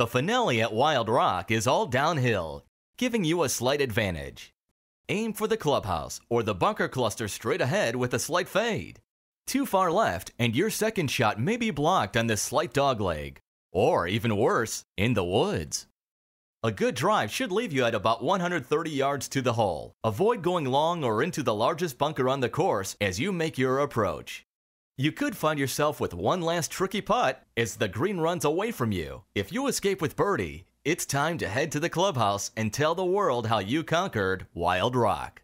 The finale at Wild Rock is all downhill, giving you a slight advantage. Aim for the clubhouse or the bunker cluster straight ahead with a slight fade. Too far left, and your second shot may be blocked on this slight dogleg, or even worse, in the woods. A good drive should leave you at about 130 yards to the hole. Avoid going long or into the largest bunker on the course as you make your approach. You could find yourself with one last tricky putt as the green runs away from you. If you escape with birdie, it's time to head to the clubhouse and tell the world how you conquered Wild Rock.